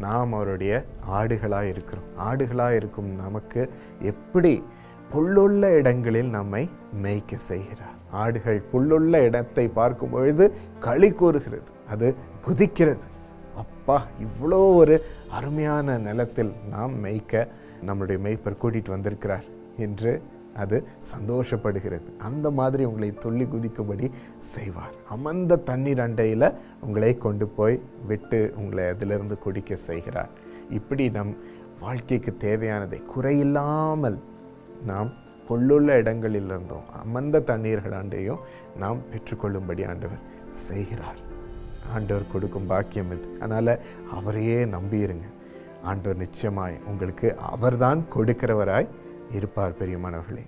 நாம் அவருடைய ஆடுகளாக இருக்கிறோம். ஆடுகளாக இருக்கும் நமக்கு எப்படி புல்லுள்ள இடங்களில் நம்மை மேய்க்க செய்கிறார். ஆடுகள் புல்லுள்ள இடத்தை பார்க்கும் பொழுது களி கூறுகிறது. அது குதிக்கிறது. அப்பா இவ்வளோ ஒரு அருமையான நிலத்தில் நாம் மேய்க்க நம்முடைய மேய்ப்பர் கூட்டிகிட்டு வந்திருக்கிறார் என்று அது சந்தோஷப்படுகிறது. அந்த மாதிரி உங்களை துள்ளி குதிக்கும்படி செய்வார். அமர்ந்த தண்ணீர் அண்டையில் உங்களை கொண்டு போய் விட்டு உங்களை அதிலிருந்து குடிக்க செய்கிறார். இப்படி நம் வாழ்க்கைக்கு தேவையானதை குறையில்லாமல் நாம் பொல்லுள்ள இடங்களிலிருந்தும் அமர்ந்த தண்ணீர்கள் ஆண்டையும் நாம் பெற்றுக்கொள்ளும்படி ஆண்டவர் செய்கிறார். ஆண்டவர் கொடுக்கும் பாக்கியம் இது. அதனால் அவரையே நம்பியிருங்க. ஆண்டவர் நிச்சயமாய் உங்களுக்கு அவர்தான் கொடுக்கிறவராய் இருப்பார் பெரியமானவர்களே.